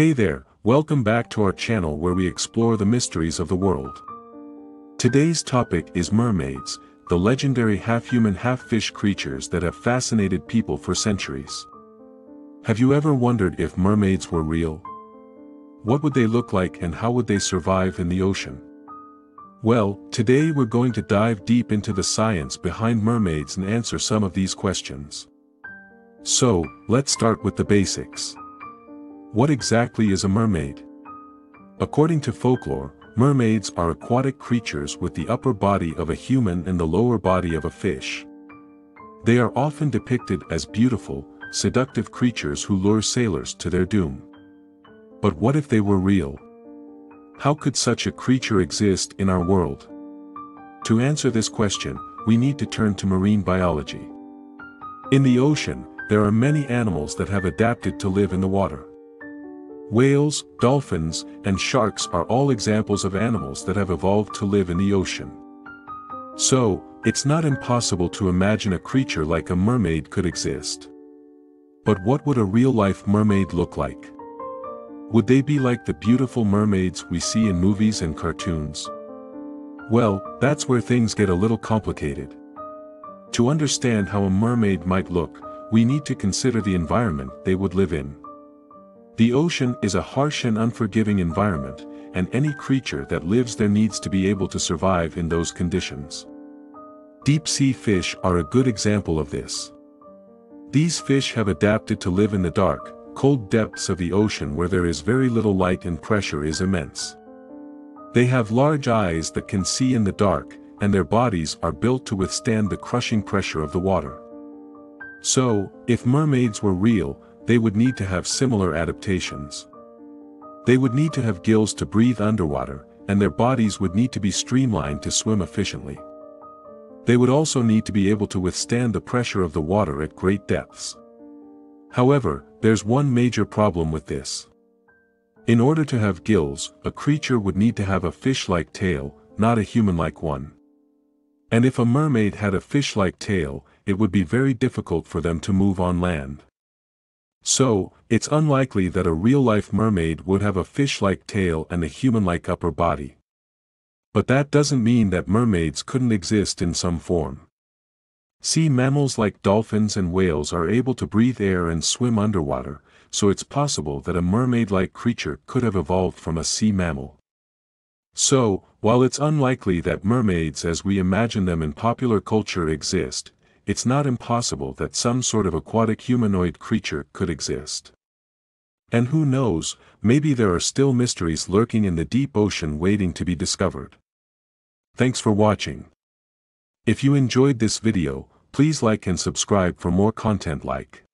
Hey there, welcome back to our channel where we explore the mysteries of the world. Today's topic is mermaids, the legendary half-human half-fish creatures that have fascinated people for centuries. Have you ever wondered if mermaids were real? What would they look like and how would they survive in the ocean? Well, today we're going to dive deep into the science behind mermaids and answer some of these questions. So, let's start with the basics. What exactly is a mermaid? According to folklore, mermaids are aquatic creatures with the upper body of a human and the lower body of a fish. They are often depicted as beautiful, seductive creatures who lure sailors to their doom. But what if they were real? How could such a creature exist in our world? To answer this question, we need to turn to marine biology. In the ocean, there are many animals that have adapted to live in the water. Whales, dolphins, and sharks are all examples of animals that have evolved to live in the ocean. So, it's not impossible to imagine a creature like a mermaid could exist. But what would a real-life mermaid look like? Would they be like the beautiful mermaids we see in movies and cartoons? Well, that's where things get a little complicated. To understand how a mermaid might look, we need to consider the environment they would live in. The ocean is a harsh and unforgiving environment, and any creature that lives there needs to be able to survive in those conditions. Deep-sea fish are a good example of this. These fish have adapted to live in the dark, cold depths of the ocean where there is very little light and pressure is immense. They have large eyes that can see in the dark, and their bodies are built to withstand the crushing pressure of the water. So, if mermaids were real, they would need to have similar adaptations. They would need to have gills to breathe underwater, and their bodies would need to be streamlined to swim efficiently. They would also need to be able to withstand the pressure of the water at great depths. However, there's one major problem with this. In order to have gills, a creature would need to have a fish-like tail, not a human-like one. And if a mermaid had a fish-like tail, it would be very difficult for them to move on land. So, it's unlikely that a real-life mermaid would have a fish-like tail and a human-like upper body. But that doesn't mean that mermaids couldn't exist in some form. Sea mammals like dolphins and whales are able to breathe air and swim underwater, so it's possible that a mermaid-like creature could have evolved from a sea mammal. So, while it's unlikely that mermaids as we imagine them in popular culture exist, it's not impossible that some sort of aquatic humanoid creature could exist. And who knows, maybe there are still mysteries lurking in the deep ocean waiting to be discovered. Thanks for watching. If you enjoyed this video, please like and subscribe for more content like.